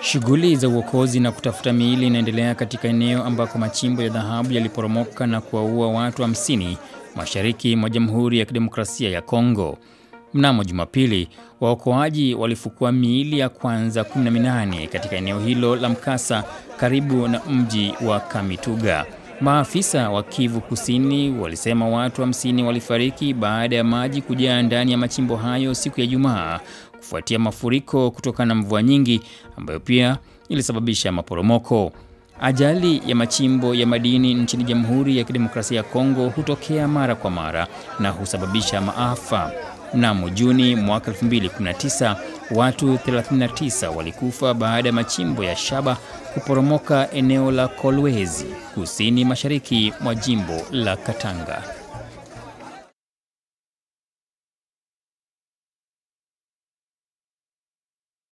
Shughuli za uokozi na kutafuta miili inaendelea katika eneo ambako machimbo ya dhahabu yaliporomoka na kuwaua watu hamsini mashariki mwa Jamhuri ya Kidemokrasia ya Kongo. Mnamo Jumapili, waokoaji walifukua miili ya kwanza 18 katika eneo hilo la mkasa karibu na mji wa Kamituga. Maafisa wa Kivu Kusini walisema watu 50 walifariki baada ya maji kujaa ndani ya machimbo hayo siku ya Ijumaa kufuatia mafuriko kutokana na mvua nyingi ambayo pia ilisababisha maporomoko. Ajali ya machimbo ya madini nchini Jamhuri ya Kidemokrasia ya Kongo hutokea mara kwa mara na husababisha maafa. Mnamo Juni mwaka 2019 watu 39 walikufa baada ya machimbo ya shaba kuporomoka eneo la Kolwezi kusini mashariki mwa jimbo la Katanga.